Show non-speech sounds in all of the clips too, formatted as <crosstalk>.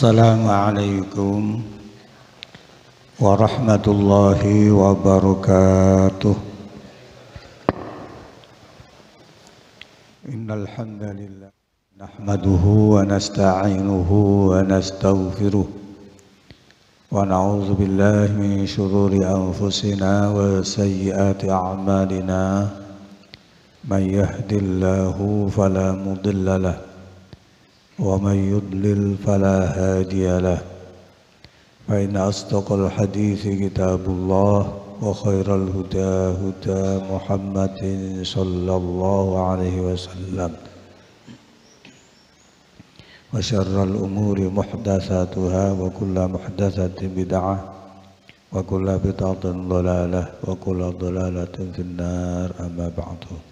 السلام عليكم ورحمة الله وبركاته. إن الحمد لله نحمده ونستعينه ونستغفره ونعوذ بالله من شرور أنفسنا وسيئات أعمالنا. من يهد الله فلا مضل له ومن يضلل فلا هادي له. فإن أصدق الحديث كتاب الله وخير الهدى هدى محمد صلى الله عليه وسلم. وشر الأمور محدثاتها وكل محدثة بدعة وكل بدعة ضلالة وكل ضلالة في النار. أما بعد.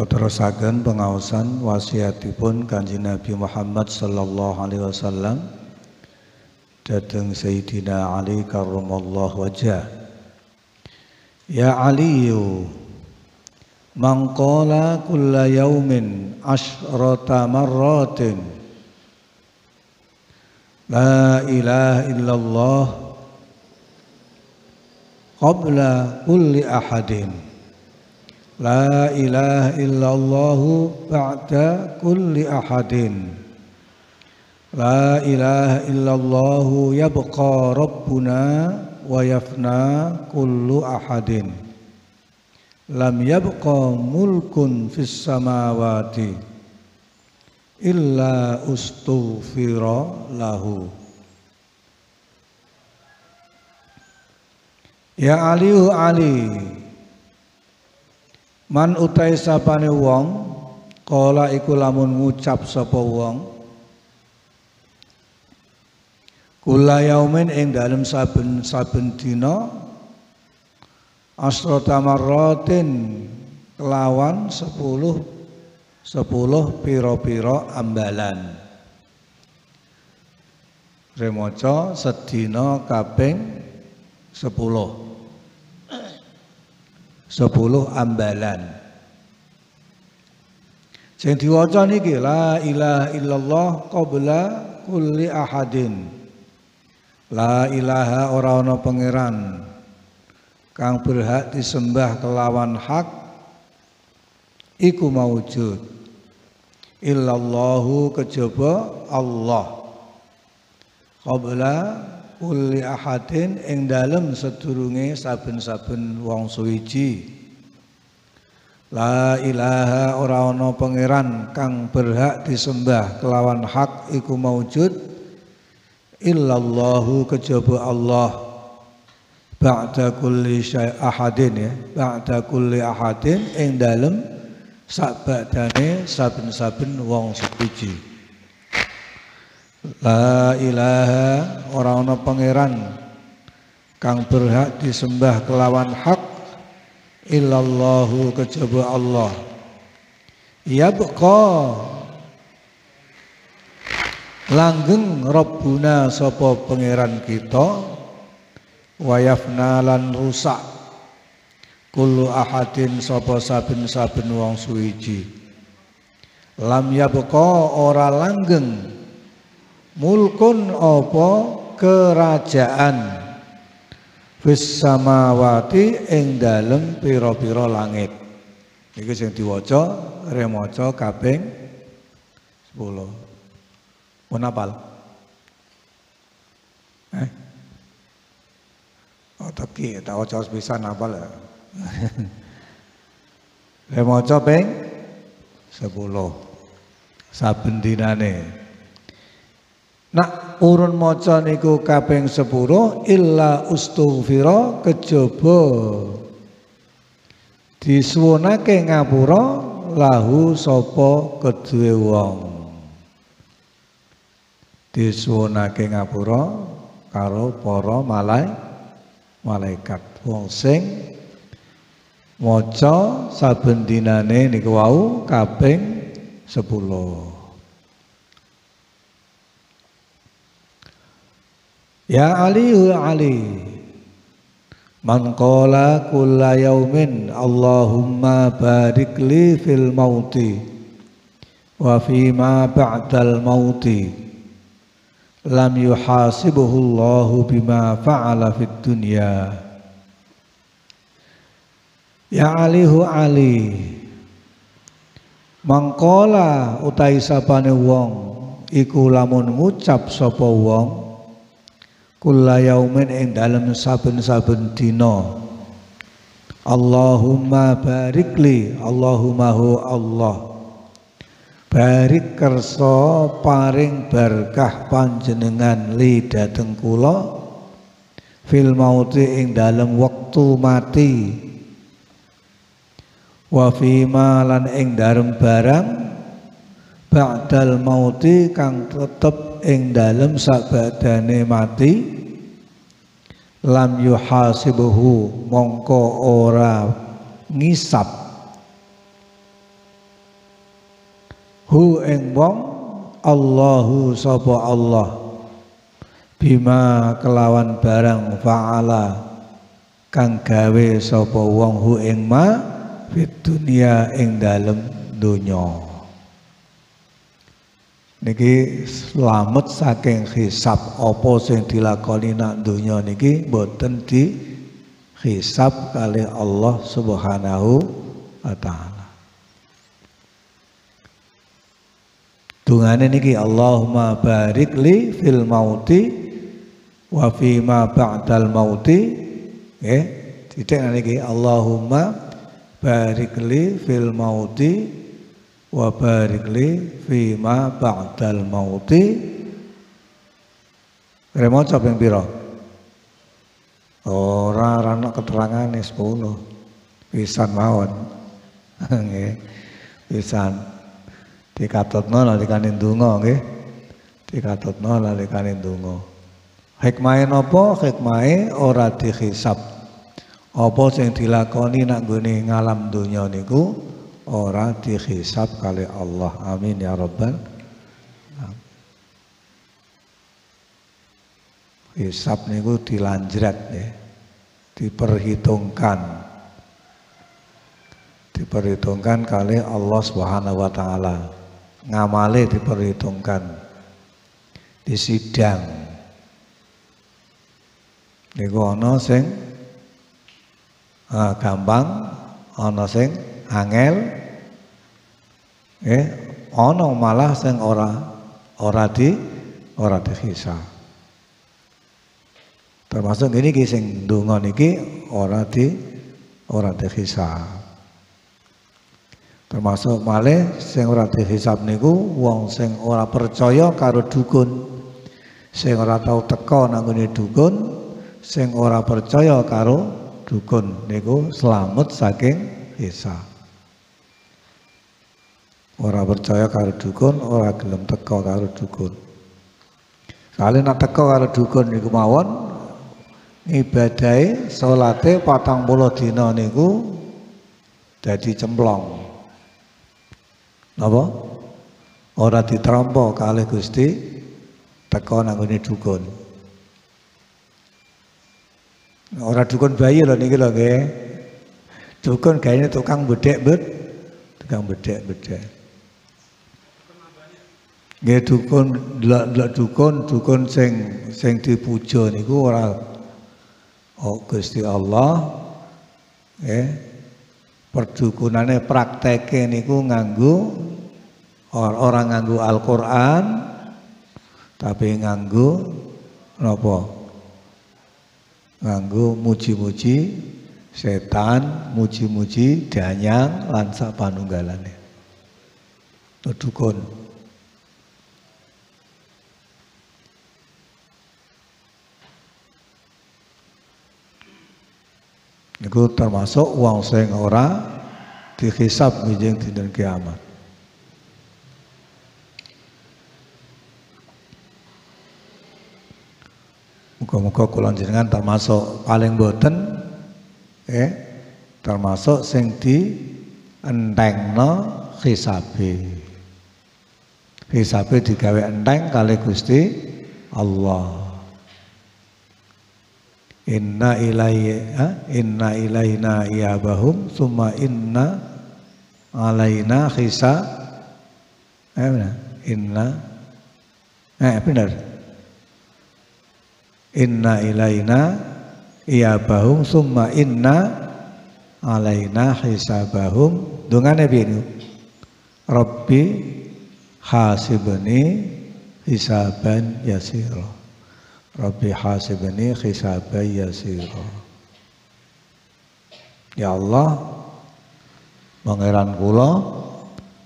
Terusaken pengawasan wasiatipun Kanji Nabi Muhammad sallallahu alaihi wasallam dateng Sayyidina Ali karramallahu wajah. Ya Aliyu Man qala kulla yaumin asyrata marratin La ilaha illallah qabla kulli ahadin La ilaha illallah ba'da kulli ahadin. La ilaha illallah yabqa rabbuna wa yafna kullu ahadin. Lam yabqa mulkun fis samawati illa ustughfira lahu. Ya Aliu Ali Man utai sapane wong kala iku lamun ngucap sapa wong. Kula yaumin ing dalem saben-saben dina asrata marratin kelawan 10 10 pira-pira ambalan. Remoco sedina kaping 10 sepuluh ambalan. Sing diwaca niki la ilaha illallah qabla kulli ahadin. La ilaha ora ana pangeran kang berhak disembah kelawan hak iku maujud illallahu kejaba Allah. Qabla kulli ahadin ing dalem sedurunge saben-saben wong suwiji. La ilaha ora ana pangeran kang berhak disembah kelawan hak iku maujud illallahu kejaba Allah. Ba'da kulli syai ahadin ya ba'da kulli ahadin ing dalem sakbadane saben-saben wong suwiji La ilaha orang ana pangeran kang berhak disembah kelawan hak illallahu kejaba Allah. Yabqa langgeng Rabbuna sapa pangeran kita wayafna lan rusak kullu ahadin sapa saben-saben wong suwiji lam yabqa ora langgeng mulkun apa kerajaan? Fis samawati ing dalem pira-pira langit. Iki sing diwaca remaca kaping 10 mun apal? Eh? Oh teki tak waca pisan apal ya? <laughs> Remaca ping 10 saben dinane Nak urun maca niku kaping 10 illa ustughfira kejaba disuwunake ngapura lahu sapa kedue wong. Disuwunake ngapura karo para malai malaikat wong sing maca saben dinane niku wau kaping 10. Ya Ali ya Ali. Man qala kulla yaumin Allahumma barik li fil mauti wa fi ma ba'dal mauti. Lam yuhasibuhu Allahu bima fa'ala fid dunya. Ya alihu ali. Mangkola utai sapane wong iku lamun ngucap sapa wong kula yaumin ing dalem saben-saben dina. Allahumma barikli Allahumma hu Allah. Barik kersa paring berkah panjenengan li dateng kula. Fil mauti ing dalem wektu mati. Wa fi lan ing dalem barang. Ba'dal mauti kang tetep ing dalem sabadane mati lam yuhasibuhu mongko ora ngisap. Hu ing wong Allahu sapa Allah bima kelawan barang faala kang gawe sapa wong hu ing ma fit dunia ing dalem donya niki selamat saking hisab apa sing dilakoni nak donya niki boten di hisab kali Allah Subhanahu wa taala. Dungane niki Allahumma barik li fil mauti wa fi ma ba'dal mauti nggih titik niki Allahumma barik li fil mauti wa barik li fi ma ba'dal mauti maca ping pira? Ora ora ana keterangane 10. Pisan mawon. <laughs> Nggih. Pisan. Dikatutno nalikane ndonga nggih. Dikatutno nalikane ndonga. Hikmahe napa? Hikmahe ora dihisab. Apa sing dilakoni nak nggone ngalam donya niku ora dihisab kali Allah. Amin ya rabbal hisab niku dilanjret ya. Diperhitungkan. Diperhitungkan kali Allah Subhanahu wa taala. Ngamale diperhitungkan. Di sidang. Niku ana sing ah, gampang ana sing angel eh ana malah sing ora ora di ora dihisab termasuk ini ki sing niki ora di ora dihisab termasuk malih sing ora dihisab niku wong sing ora percaya karo dukun. Sing ora tau teka nang dukun sing ora percaya karo dukun niku selamat saking hisab Ora percaya karo dukun, ora gelem teko karo dukun. Kali nak teko karo dukun niku mawon ibadahe salate 40 dina niku dadi cemplong. Napa? Ora ditrampa kalih Gusti teko nang dukun. Ora dukun bayi lho niki lho nggih. Dukun gaene tukang bedek bet, tukang bedek-bedek. Nggih dukun delok dukun dukun sing sing dipuja niku ora. Oh Gusti Allah nggih perdukunane prakteke niku nganggo orang nganggo Al-Qur'an tapi nganggo napa? Nganggo muji-muji setan muji-muji danyang lan sapanunggalane dukun Niku termasuk uang sing ora dihisab mijing dinten kiamat. Muka-muka kula jenengan termasuk paling boten eh termasuk sing di entengno hisabe. Hisabe digawe enteng kali Gusti Allah. Inna ilayya inna ilaina iyabahum summa inna alaina khisa eh benar? Inna. Eh benar? Inna ilaina iyabahum summa inna alaina hisabahum. Dungane piye Rabbi hasibni hisaban yasira Rabbi hasibni hisaban yasira Ya Allah pangeran kula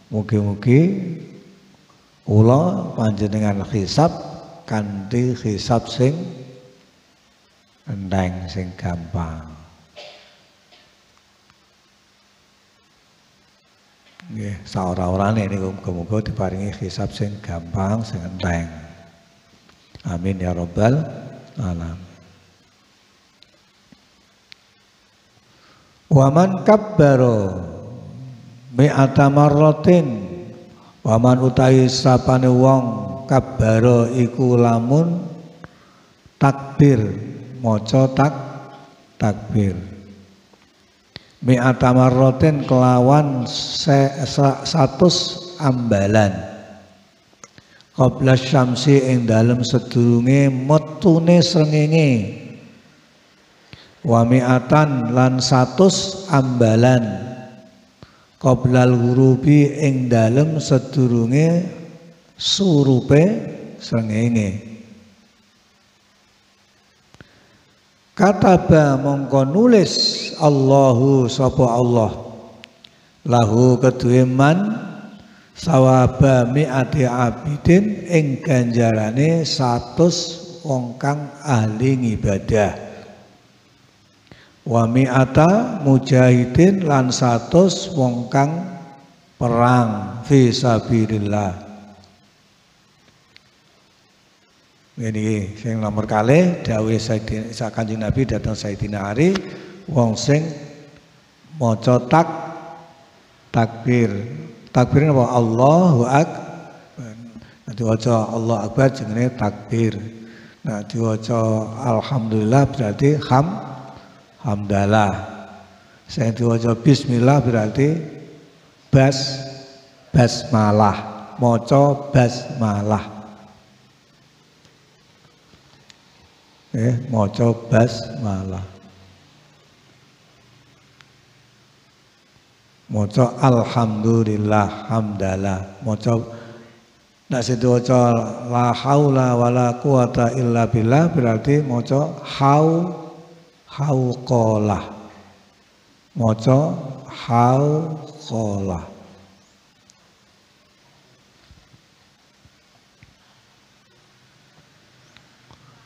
mugi-mugi kula panjenengan hisab kanthi hisab sing enteng sing gampang Nggih, saora-orane niku muga-muga diparingi hisab sing gampang, sing enteng. Amin ya rabbal alamin. Waman kabbaro mi'ata marratin waman utahi sapane wong kabbaro iku lamun takbir maca tak takbir mi'ata marrotin kelawan satus ambalan qabla syamsi ing dalem sedurunge metune srengenge. Wa mi'atan lan satus ambalan. Qabla hurubi ing dalem sedurunge surupe srengenge. Kataba mongko nulis Allahu sapa Allah. Lahu kedue man sawaba mi'ati abidin ing ganjarane 100 wong kang ahli ibadah wa mi'ata mujahidin lan 100 wong kang perang fi sabilillah Ini sing nomor kali dawuh Sayyidina Kanjeng Nabi datang Sayyidina Ali wong sing maca tak takbir. Takbir apa? Allahu akbar. Nah, diwaca Allah akbar jenenge takbir. Nah, diwaca alhamdulillah berarti ham hamdalah. Saya diwaca bismillah berarti bas basmalah. Maca basmalah. eh maca basmalah maca alhamdulillah hamdalah. Maca nek sedoco la haula wala quwata illa billah berarti maca hau hauqalah maca hauqalah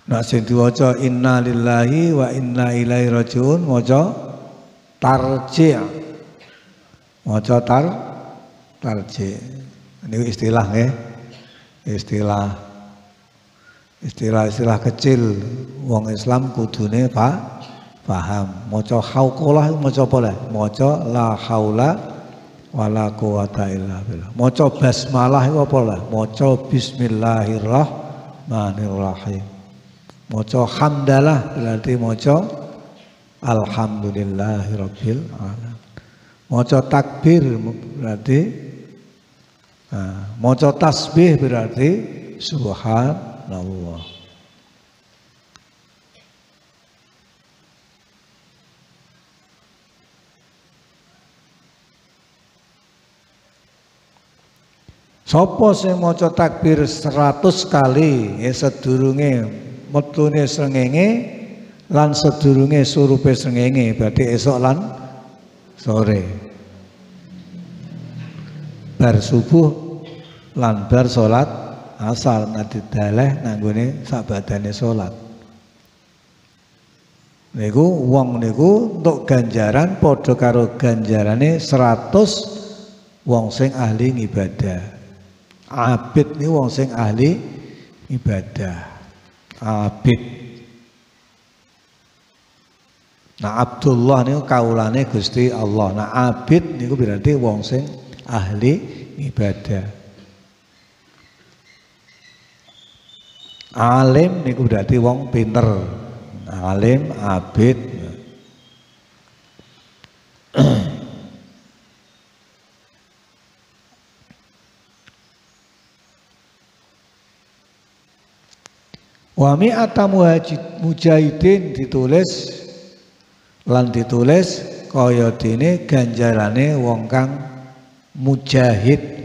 Nak sing diwaca inna lillahi wa inna ilaihi rajiun maca tarji'. Maca tar tarji'. Ini istilah nggih. Istilah istilah-istilah kecil wong Islam kudune Pak paham. Maca hauqalah maca apa le? Maca la haula wala quwata illa billah. Maca basmalah iku apa le? Maca bismillahirrahmanirrahim. Moco hamdalah berarti moco alhamdulillahirabbil alamin. Moco takbir berarti nah, moco tasbih berarti subhanallah. Sopo sing maca takbir 100 kali ya sedurunge metune srengenge lan sedurunge surupe srengenge berarti esok lan sore. Bar subuh lan bar salat asal nanti daleh nanggone sak badane salat niku wong niku untuk ganjaran padha karo ganjarane 100 wong sing ahli ibadah abid ni wong sing ahli ibadah abid Nah Abdullah niku kaulane Gusti Allah. Nah abid niku berarti wong sing ahli ibadah. Alim niku berarti wong pinter. alim abid Wa mi'ata mujahidin ditulis lan ditulis kaya dene ganjarane wong kang mujahid.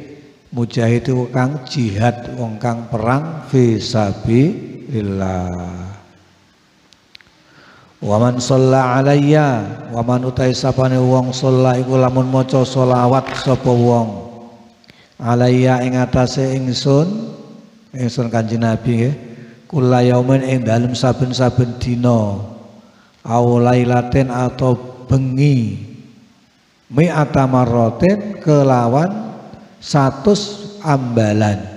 Mujahid itu kang jihad wong kang perang fi sabilillah Waman sholla alayya Waman utai sapane wong sholla iku lamun maca sholawat sapa wong. Alayya ing atase ingsun ingsun kanjeng Nabi nggih kula yaumin ing dalem saben-saben dina au lailatin atau bengi. Mi atamarotin kelawan satus ambalan.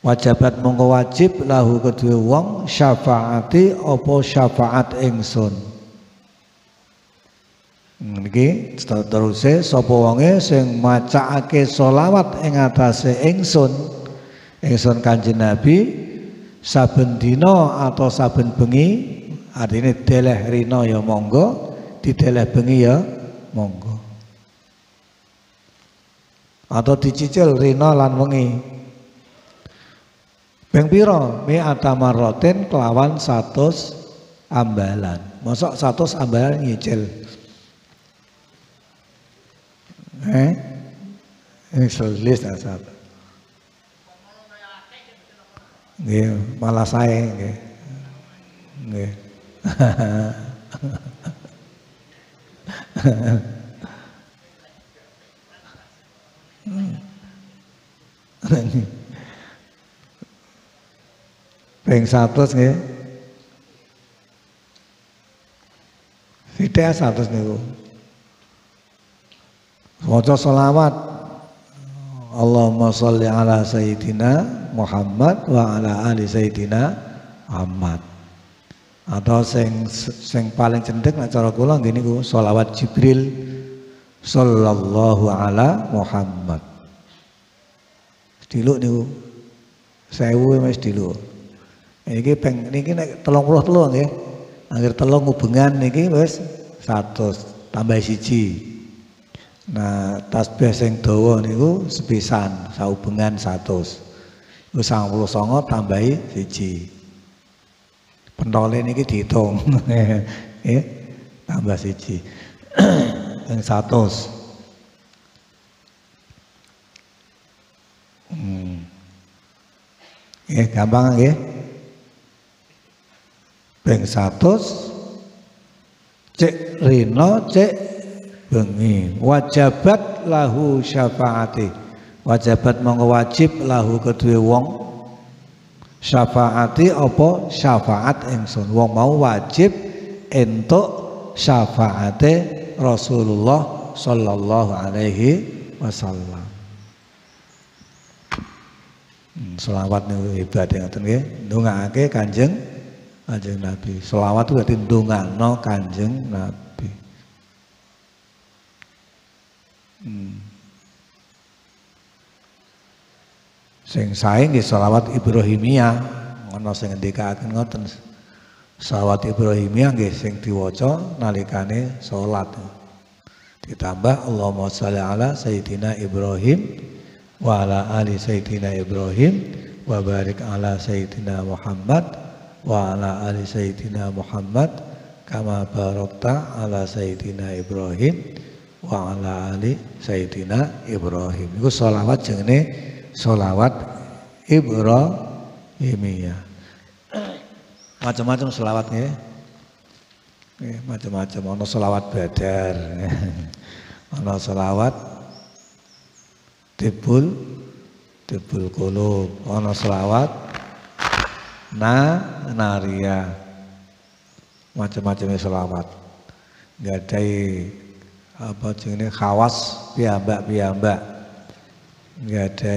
Wajabat mongko wajib lahu kedua wong syafaati opo syafaat ingsun. Niki teruse sapa wonge sing macaake selawat ing atase ingsun? Ingsun kanjeng Nabi saben dina atau saben bengi artinya deleh rino ya monggo dideleh bengi ya monggo atau dicicil rino lan wengi Beng piro mi atamarotin kelawan satu ambalan. Masuk satu ambalan nyicil. Eh? Ini sulis asal. Nggih, malah saya nggih. Nggih. <laughs> Ping 100 nggih. Sithik 100 niku. Maca selawat Allahumma sholli ala sayyidina Muhammad wa ala ali sayyidina Muhammad. Atau sing sing paling cendek nek cara kula nggih niku selawat Jibril sallallahu ala Muhammad. Diluk niku. Sewu wis diluk. Iki peng niki nek 33 nggih. Angger telung hubungan niki wis 100 tambah siji. Nah, tasbih sing dawa niku sepisan saubengan 100. Iku 99 tambahi siji. Pentole niki dihitung. Nggih. <laughs> tambah siji. <clears throat> Yang 100. Hmm. Nggih, gampang nggih ping 100 cek rino cek bengi wajabat lahu syafaati wajabat monggo wajib lahu kedua wong syafaati apa syafaat ingsun wong mau wajib entuk syafaate Rasulullah sallallahu alaihi wasallam hmm, selawat niku ibadah ngoten nggih ndongaake Kanjeng Kanjeng Nabi. Selawat itu berarti no Kanjeng Nabi. Hmm. Sing sae nggih selawat Ibrahimiyah. Ana sing ngendikaken ngoten. Selawat Ibrahimiyah nggih sing diwaca nalikane salat. Ditambah Allahumma sholli ala sayyidina Ibrahim wa ala ali sayyidina Ibrahim wa barik ala sayyidina Muhammad wa ala ali sayyidina Muhammad kama barakta ala sayyidina Ibrahim wa ala ali sayyidina Ibrahim iku selawat jenenge selawat Ibrahimiyah. Macam-macam selawat nggih macam-macam. Ono selawat badar. <laughs> Ono selawat tibul tibul kulub ono selawat na naria macam-macam selawat. Nggak ada apa jenis khawas piambak ada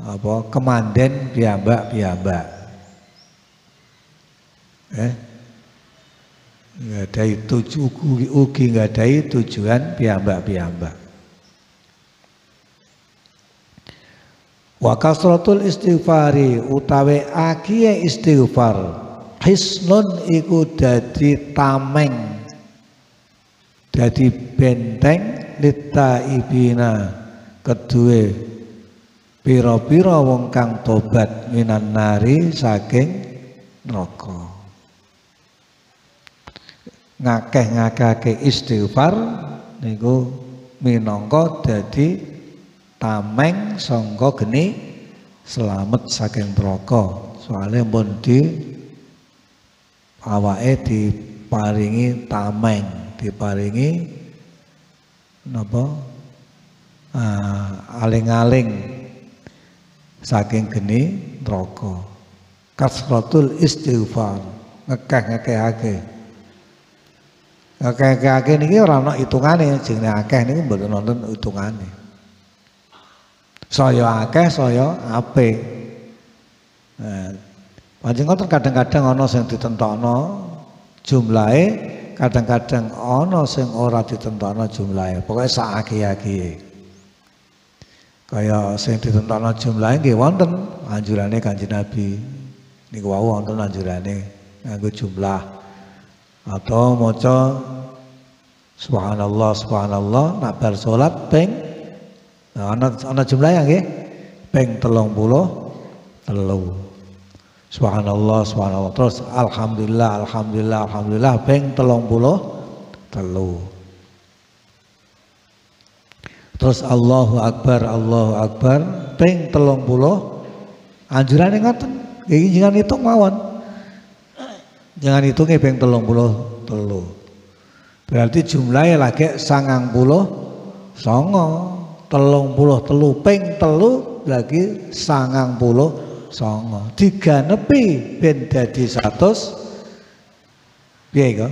apa kemanden piambak eh? Nggak ada tujuh ugi nggak ada tujuan piambak piambak Wa kasratul istighfari utawi akiye istighfar hisnun iku dadi tameng dadi benteng lita ibina kedue pira-pira wong kang tobat minan nari saking neraka. Ngakeh-ngakake istighfar niku minangka dadi tameng sangka geni selamat saking neraka. Soalnya pun di awake diparingi tameng diparingi napa uh, aling-aling. Saking geni neraka. Kasratul istighfar. Ngekeh-ngekehake. Ngekeh-ngekehake niki ora ana hitungane. Jenenge akeh niku mboten wonten hitungane. Saya akeh saya apik. Nah, Panjang ngoten kadang-kadang ana sing ditentokno jumlahe, kadang-kadang ana sing ora ditentokno jumlahe. Pokoke sak aki-aki. Kaya sing ditentokno jumlahe nggih wonten anjurane Kanjeng Nabi. Niku wau wonten anjurane nganggo jumlah. Atau maca subhanallah subhanallah nak bar salat ping ana ana jumlahe nggih ping 30 telu. Subhanallah, subhanallah. Terus alhamdulillah, alhamdulillah, alhamdulillah ping puluh telu. Terus Allahu Akbar, Allahu Akbar ping puluh anjurane ngoten. Iki jangan hitung mawon. Jangan hitungnya ping puluh telu. Berarti jumlahnya lagi sangang puluh songo. Telung puluh telu ping telu lagi sangang puluh songo diganepi ben dadi 100 piye iku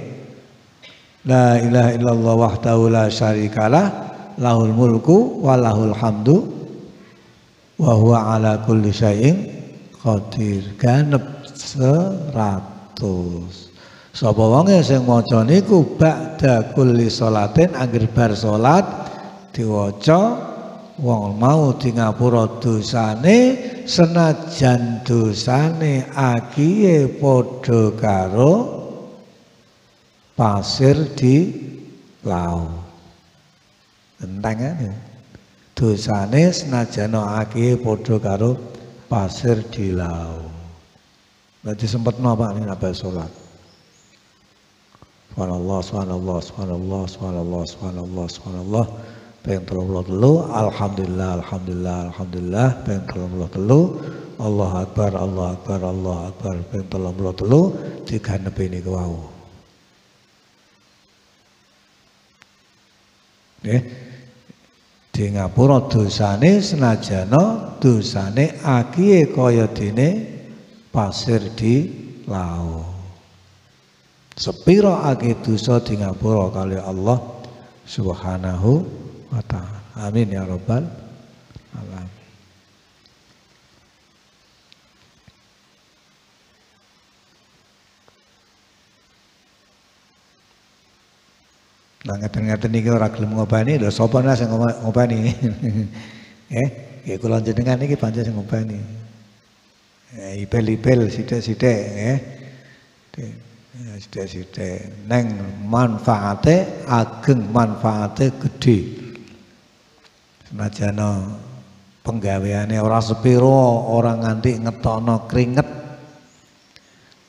La ilaha illallah wahdahu la syarikalah lahul mulku wa lahul hamdu wa huwa ala kulli syai'in qadir. Ganep 100 Sapa wonge sing maca niku? Ba'da kulli salatin anggere bar salat diwaca wong mau di ngapura dosane senajan dosane akiye padha karo pasir di laut entengane dosane senajan akiye padha karo pasir di laut. Berarti sempat napa nih nabi sholat Subhanallah, subhanallah, subhanallah, subhanallah, subhanallah, subhanallah, peng telu telu alhamdulillah alhamdulillah alhamdulillah. Peng telu telu Allah akbar Allah akbar Allah akbar. Peng telu telu diganepi niku wau. Nggih di ngapura dosane senajana dosane akiye kaya dene pasir di laut sepiro ake dosa di ngapura kali Allah subhanahu wa ta'ala. Amin ya rabbal alamin. Nah ngeten-ngeten iki ora gelem ngobani lho sapa nang sing ngobani. <laughs> eh, nggih kula jenengan iki pancen sing ngobani. Eh, ipel-ipel sithik-sithik. Eh. Ya, sithik-sithik neng manfaate ageng manfaate gede Senajana penggaweane ora sepiro, orang nganti ngetokno keringet.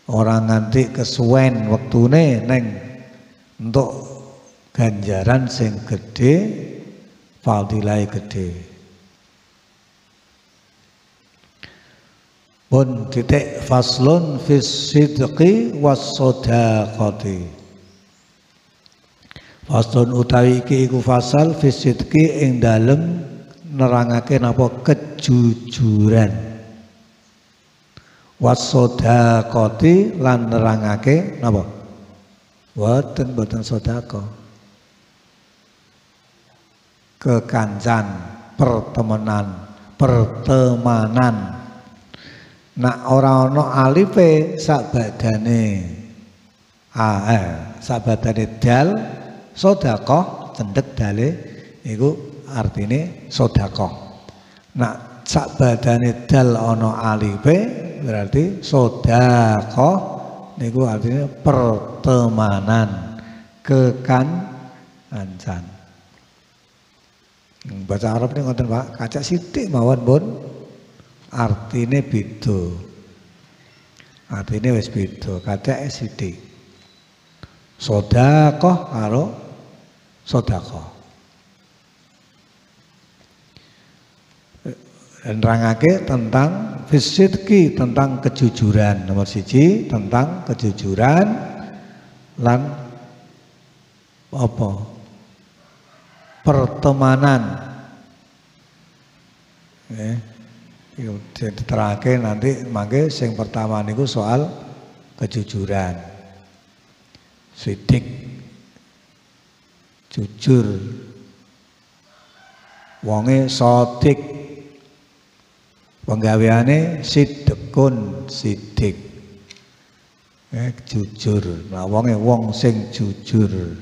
Orang nganti kesuwen wektune neng untuk ganjaran sing gede, fadilah gede. Pun titik faslun fis sidqi was sadaqati. Faslun utawi iki iku fasal fisidki ing dalem nerangake napa kejujuran. Wasodakoti lan nerangake napa? Boten boten sodako. Kekancan, pertemanan, pertemanan. Nak ora ana alife sak badane. Ah, dal Sodakoh cendek dale iku artine sodakoh. Nak sak badane dal ana alife berarti sodakoh niku artinya pertemanan kekan ancan baca Arab ini ngoten Pak. Kaca sithik mawon pun artine beda. Artine wis beda. Kaca sithik. Sedekah karo sedekah. Dan rangake tentang fisidki tentang kejujuran. Nomor siji tentang kejujuran lan apa pertemanan. Ya. Terakhir nanti mangke sing pertama niku soal kejujuran. Sidik. Jujur. Wonge sodik. Penggaweane sidekun sidik. Eh, jujur. Nah wonge wong sing jujur.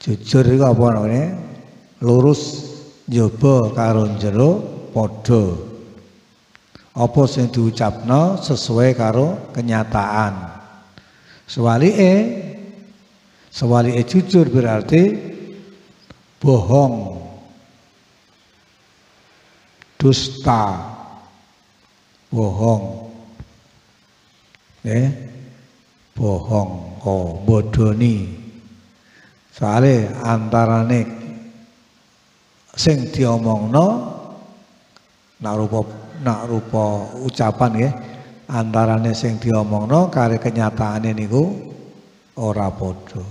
Jujur itu apa namanya lurus njaba karo jero padha. Apa sing diucapno sesuai karo kenyataan? Sewalike sewalike jujur berarti bohong dusta bohong. Eh bohong oh bodoni? Soale antarane sing diomongno nak rupa nak rupa ucapan ya antarane sing diomongno kare kenyataane niku ora padha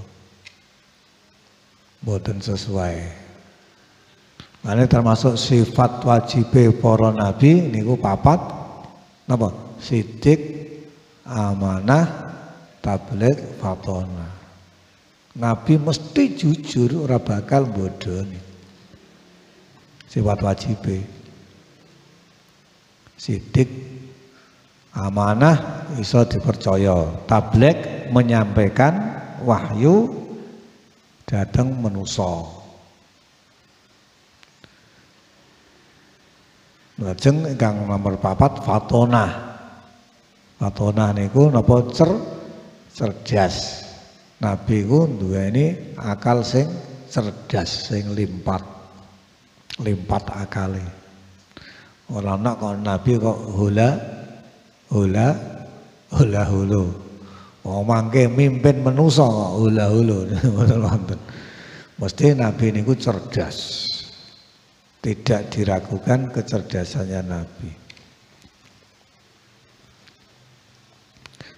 boten sesuai Ini termasuk sifat wajib para nabi niku papat Napa? Sidik, amanah, tabligh, fatona. Nabi mesti jujur ora bakal bodoni. Sifat wajib. Sidik, amanah iso dipercaya. Tabligh menyampaikan wahyu datang menuso. Lajeng ingkang nomor papat fatona. Fatona niku napa cer cerdas. Nabi ku duweni akal sing cerdas, sing limpat. Limpat akale. Ora ana kok Nabi kok hula hula hula hulu. Wong mangke mimpin menusa kok hula hulu. <laughs> Mesti Nabi niku cerdas. Tidak diragukan kecerdasannya Nabi.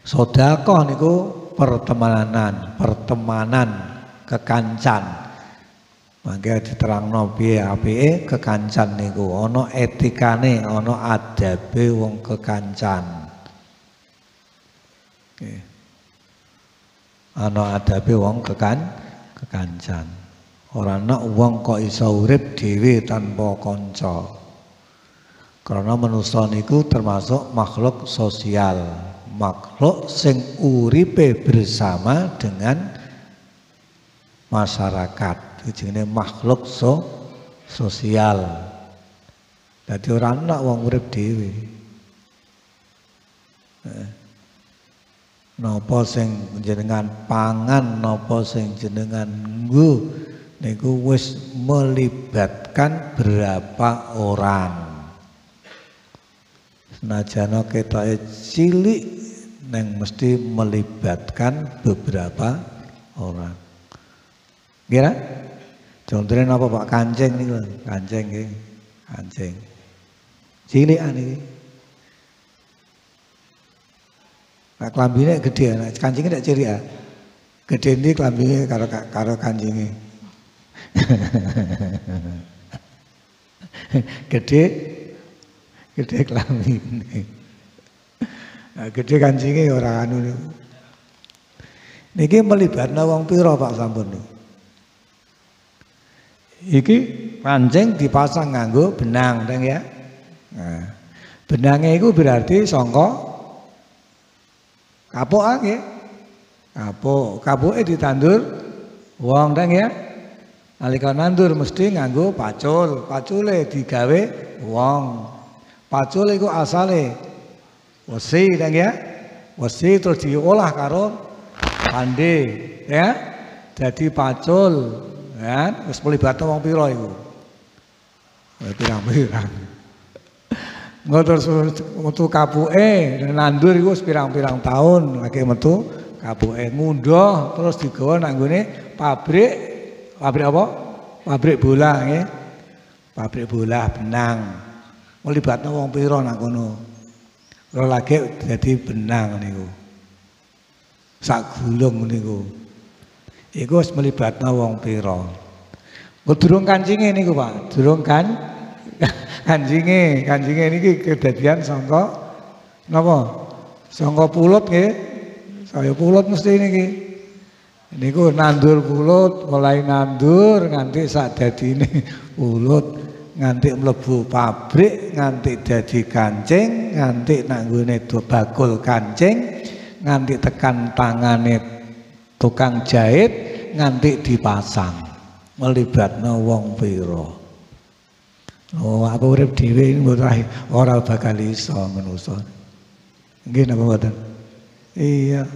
Sodakoh niku pertemanan, pertemanan kekancan. Mangke diterangno piye apike kekancan niku ana etikane, ana adabe wong kekancan. Nggih. Ana adabe wong kekan kekancan. Ora ana wong kok iso urip dhewe tanpa kanca. Karena manusia niku termasuk makhluk sosial, makhluk sing uripe bersama dengan masyarakat. Jenenge makhluk so, sosial. Dadi ora ana wong urip dhewe. Eh. Napa sing jenengan pangan, napa sing jenengan nggo niku wis melibatkan berapa orang senajana kita cilik neng mesti melibatkan beberapa orang kira contohnya apa Pak? Kancing nih kancing nih kancing. Cilik ani Nah, kelambine gede, nah, kancingnya tidak cilik ya. Gede ini kelambine karo karo kancingnya. <laughs> gede. Gede kelamin nah, gede kancinge ora anu niku. Niki melibatna wong pira Pak sampun niku iki pancing dipasang nganggo benang teng ya nah, benangnya itu berarti songko kapok nggih kapok kapoke ditandur wong teng ya Nalika nandur mesti nganggo pacul, pacule digawe wong. Pacul iku asale wesi teng ya. Wesi terus diolah karo pande ya. Jadi pacul ya wis melibatno wong pira iku? Ya, pirang-pirang. Engko terus metu kapuke nandur iku pirang-pirang tahun lagi metu kapuke ngundoh terus digawa nang gone pabrik pabrik apa? Pabrik bola nggih. Pabrik bola benang. Melibatno wong pira nang kono? Lagi jadi benang niku. Sak gulung niku. Iku wis melibatno wong pira. Durung kancinge niku, Pak. Durung kan <laughs> kancinge, kancinge niki kedadian sangka napa? Sangka pulut nggih. Saya pulut mesti niki. Niku nandur pulut, mulai nandur nganti sak dadine <laughs> pulut, nganti mlebu pabrik, nganti dadi kancing, nganti nang nggone bakul kancing, nganti tekan tangane tukang jahit, nganti dipasang. Melibatno wong pira. Oh, apa urip dhewe mboten ora bakal iso menungso. Nggih napa mboten? Iya.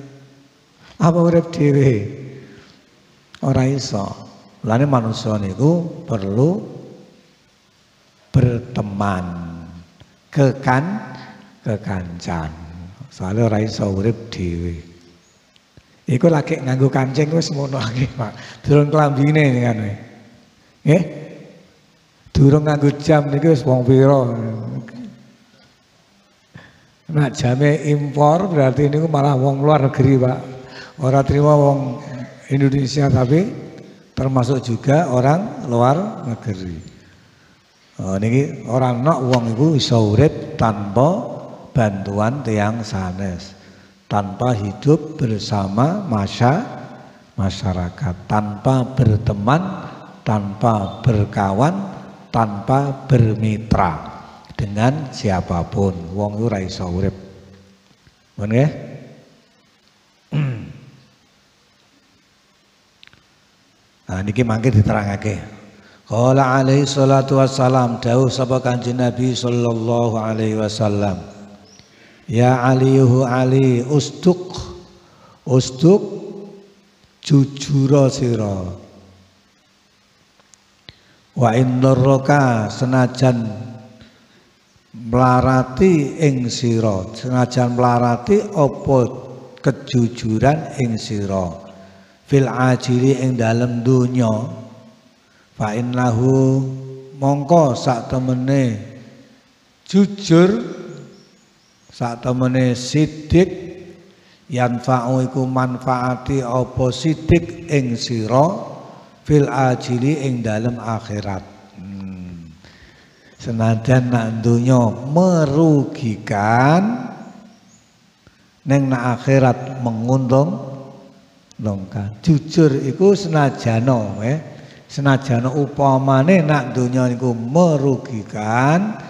Apa urip dhewe ora iso. Lane manusia niku perlu berteman, kekan kekancan. Soalnya ora iso urip dhewe. Iku lagi nganggo kancing wis ngono iki, Pak. Durung klambine kan. Nggih. Durung nganggo jam niki wis wong pira. Nah, jame impor berarti ini malah wong luar negeri, Pak. Orang terima wong Indonesia tapi termasuk juga orang luar negeri. Oh, niki orang nok wong iso urip tanpa bantuan tiang sanes tanpa hidup bersama masa masyarakat, tanpa berteman, tanpa berkawan, tanpa bermitra dengan siapa pun. Wong ora iso urip. <clears throat> Nah niki mangke diterangake. Qala alaihi salatu wassalam dawuh sapa Kanjeng Nabi sallallahu alaihi wasallam. Ya aliyuhu ali ustuk. Ustuk jujura sira. Wa indorroka senajan melarati ing sira. Senajan melarati apa kejujuran ing sira. Fil ajili ing dalem donya. Fa innahu mongko sak temene jujur saat temene sidik yanfa'u iku manfaati apa sidik ing sira fil ajili ing dalem akhirat. Hmm. senajan nak donya merugikan neng nak akhirat menguntung longkan jujur iku senajano eh. Senajano upamane nak donya niku merugikan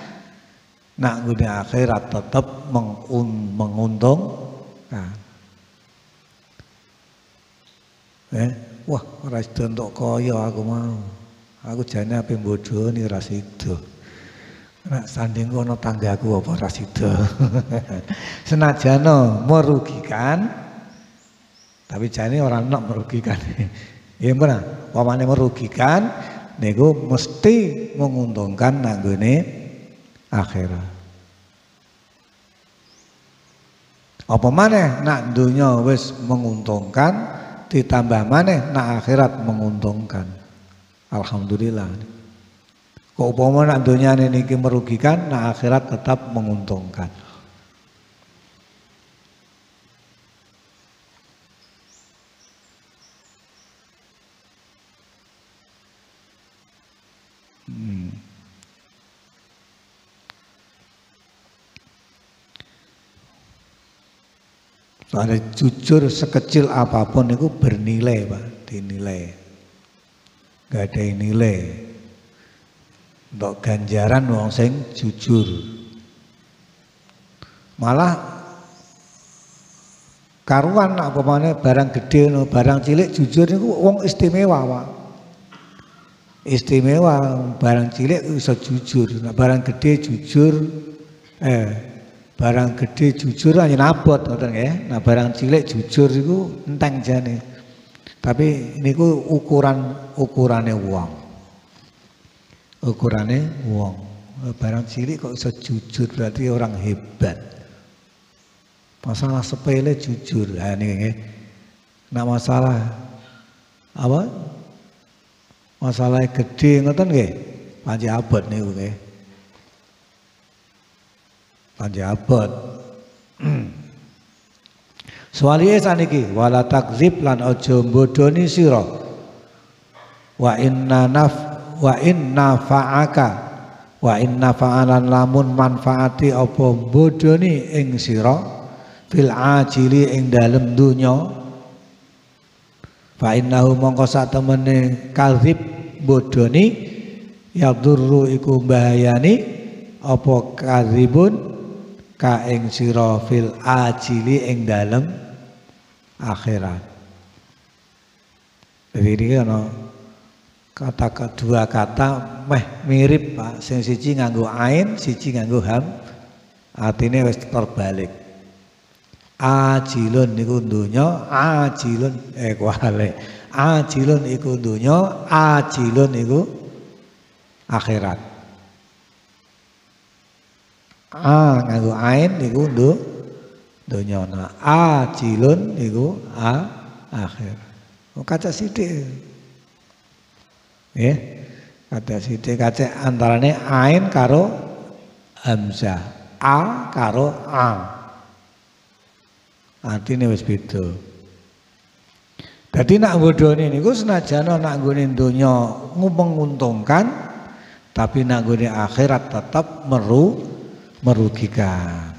nak ngune akhirat tetap mengun, menguntungkan. Eh, wah sida entuk kaya aku mau. Aku jane ape bodoni ora sida. Nak sanding kono tanggaku apa ora sida. <laughs> Senajana merugikan tapi jane orang nak merugikan. <laughs> Ya benar, pamane merugikan niku mesti menguntungkan nanggone akhirat. Apa maneh nak dunia wis menguntungkan ditambah maneh nak akhirat menguntungkan. Alhamdulillah. Kok upama nak dunia ini merugikan, nak akhirat tetap menguntungkan. Soalnya jujur sekecil apa pun itu bernilai Pak, dinilai. Gak ada nilai. Untuk ganjaran wong sing jujur. Malah karuan apa mana barang gede no barang cilik jujur itu wong istimewa Pak. Istimewa barang cilik bisa jujur, nah, barang gede jujur eh barang gede jujur hanya nabot ngoten ya. Nah barang cilik jujur itu enteng jane. Tapi niku ukuran ukurane wong. Ukurane wong. Barang cilik kok bisa jujur berarti orang hebat. Masalah sepele jujur. Nah, ini Nah masalah apa? Masalah gede ngoten nggih. Panji abot niku nggih. Panji abot. Suwalihe saniki wala takzib lan aja bodoni sira. Wa inna naf wa inna fa'aka wa inna fa'alan lamun manfaati apa bodoni ing sira fil ajili ing dalem dunya fa innahu mongko sak temene kadzib bodoni yadurru iku bahayani apa kadzibun ka ing sira fil ajili ing dalem akhirat. Jadi ini kan kata kedua kata meh mirip Pak. Sing siji nganggo ain siji nganggo ham. Artinya wis terbalik ajilun niku donya ajilun eh kuale ajilun iku donya ajilun iku akhirat a nganggo ain niku ndo donya nah ajilun niku a akhir. Oh, kaca sithik. Ya kaca sithik. Kaca antarane ain karo hamzah. A karo a. Artine wis beda. Dadi nak bodhone niku senajan nak nggone donya menguntungkan tapi nak nggone akhirat tetap meru merugikan.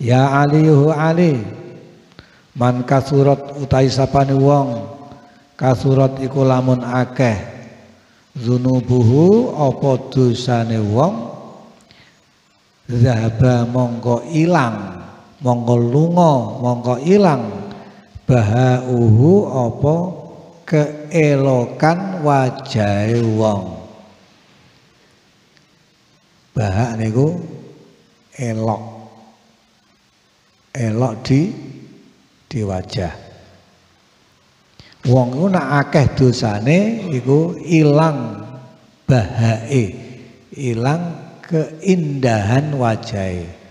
Ya alihu ali man kasurat utai sapane wong kasurat iku lamun akeh. Zunubuhu apa dosane wong? Zahaba mongko ilang mongko lunga mongko ilang. Bahauhu apa keelokan wajahe wong bahak niku elok elok di di wajah wong iku nak akeh dosane iku ilang bahake ilang keindahan wajahe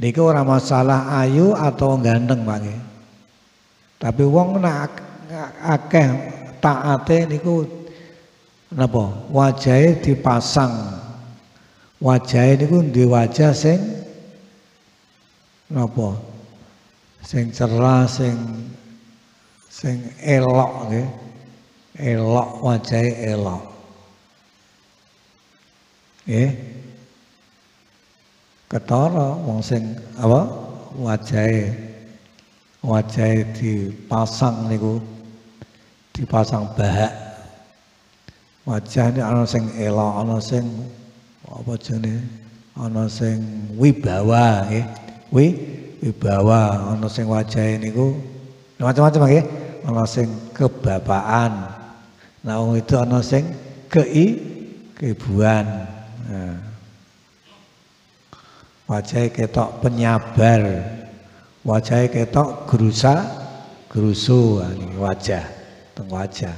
Niku ora masalah ayu atau ganteng Pak Tapi wong nak akeh taate niku napa? Wajahe dipasang. Wajahe niku di wajah sing napa? Sing cerah, sing sing elok nggih. Elok wajahe elok. Nggih ketara wong sing apa wajahe wajahe dipasang niku dipasang bahak wajah ini ana sing elok ana sing apa jenenge ana sing wibawa wi wibawa ana sing wajahe niku. Macam-macam nggih. Ana sing kebapaan nah itu ana sing kei keibuan. Nah. Ketok penyabar. Wajah ketok gerusa gerusu. Ini wajah teng wajah.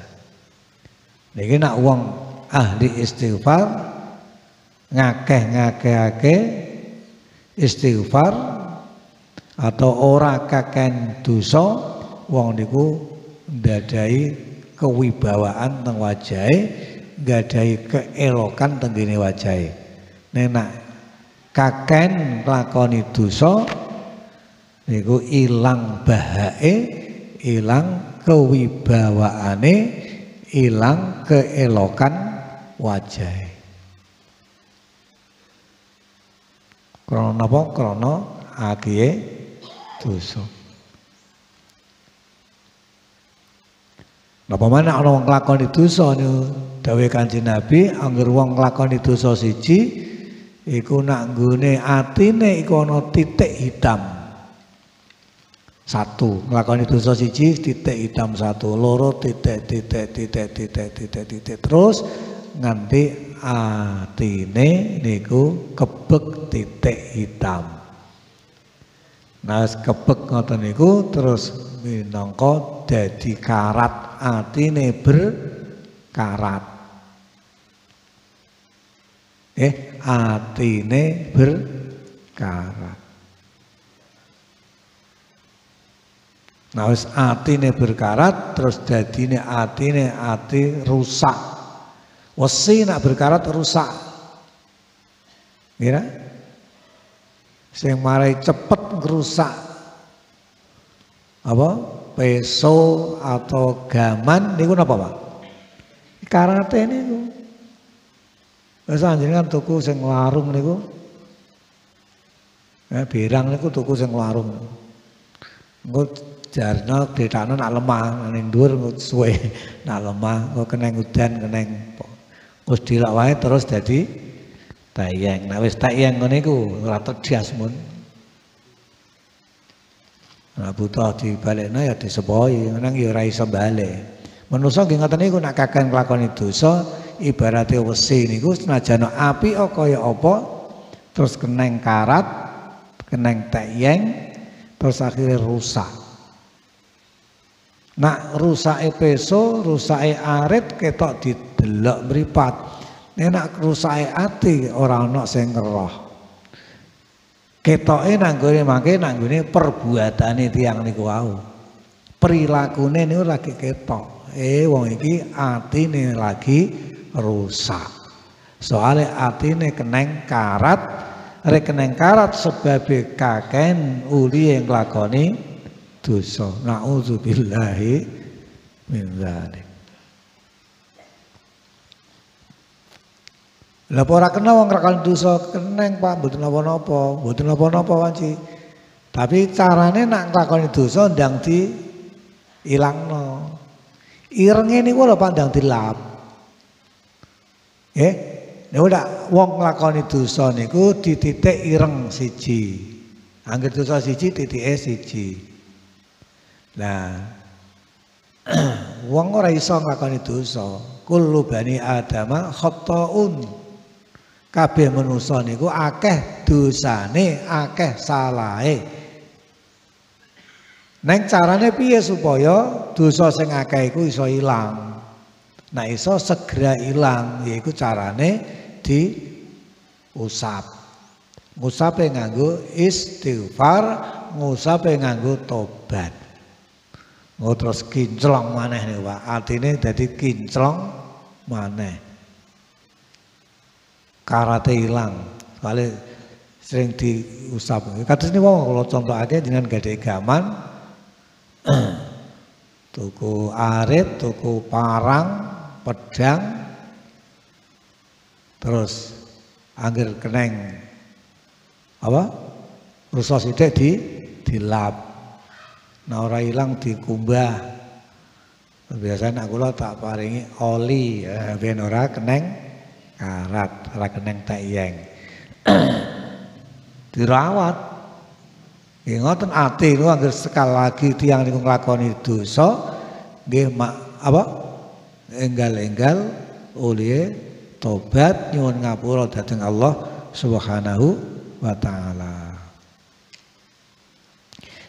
Niki nak wong ahli istighfar ngakeh ngakeh istighfar atau ora kaken dosa wong niku ndadai kewibawaan teng wajahe nggadahi keelokan teng gene wajahe. Nek kaken lakoni dosa niku ilang bahake ilang kewibawaane ilang keelokan wajahe krana napa krana akihe dosa. Napa mana ana wong nglakoni dosa niku? Dawuh Kanjeng Nabi angger wong nglakoni dosa siji iku nak nggone atine iku ana titik hitam. Satu nglakoni dosa siji titik hitam satu. Loro titik titik titik titik titik titik. Terus nganti atine niku kebek titik hitam. Nah, kebek ngoten niku terus minangka dadi karat atine berkarat. Eh, atine berkarat. Nah wis atine berkarat terus dadine atine ati rusak. Wesi nak berkarat rusak. Kira? Sing marai cepet ngerusak apa? Peso atau gaman niku napa, Pak? Karate niku. Wis anjenengan tuku sing warung niku. Eh, birang niku tuku sing warung. Engko jarno detakno nak lemah ning dhuwur suwe <laughs> nak lemah kok keneng udan keneng wis dilak terus dadi tayang nah wis tayang ngene iku ora tedias mun Nah butuh dibalekno ya disepoi nang ya ora iso balik. Manusa nggih ngoten niku nak kakek nglakoni dosa ibarate wesi niku senajan api kaya apa terus keneng karat, keneng tayang terus akhirnya rusak. Nak rusake peso, rusake arit ketok didelok mripat. Nek nak rusake ati ora ana sing ngeroh. Ketoke nanggone mangke nanggone perbuatane tiang niku wau. Perilakune niku lagi ketok. Eh wong iki atine lagi rusak. Soale atine keneng karat, rek keneng karat sebab kaken uli yang nglakoni dosa. Nauzubillahi min dzalik. Lah ora kena wong rakal dosa keneng Pak, mboten napa-napa, mboten napa-napa wanci. Tapi carane nak nglakoni dosa ndang di ilangno. Irenge niku lho pandang dilap. Eh, nek udah wong nglakoni dosa niku dititik ireng siji. Angger dosa siji titike siji. Nah, <clears throat> wong ora iso nglakoni dosa. Kullu bani adama khata'un. Kabeh manusa niku akeh dosane, akeh salahe. Neng carane piye supaya dosa sing akeh iku iso ilang. Nah iso segera ilang yaiku carane diusap. Ngusape nganggo istighfar, ngusape nganggo tobat. Oh terus kinclong maneh nih Pak. Artinya jadi kinclong maneh. Karate hilang. Soalnya sering diusap. Kata ini wong kalau contoh aja dengan gede gaman <clears throat> tuku arit, tuku parang, pedang, terus angger keneng apa? Rusak sidik di dilap Nah ora ilang dikumbah. Biasanya aku lo tak paringi oli ya, ben ora keneng karat, ora keneng tayeng. <clears throat> Dirawat. Nggih ngoten ati niku anggere sekali lagi tiyang niku nglakoni dosa nggih mak apa? Enggal-enggal oleh tobat nyuwun ngapura dhateng Allah Subhanahu wa taala.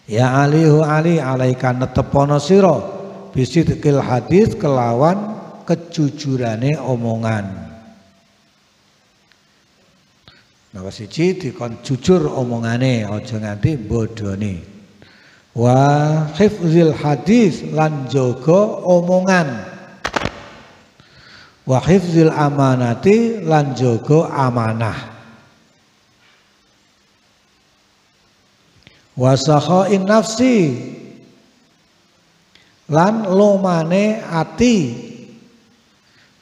Ya alihu ali alaika netepono sira bisidqil hadis kelawan kejujurane omongan. Nomor siji dikon jujur omongane aja nganti bodoni. Wa hifzil hadis lan jaga omongan. Wa hifzil amanati lan jaga amanah. Wasakhain nafsi. Lan lomane ati.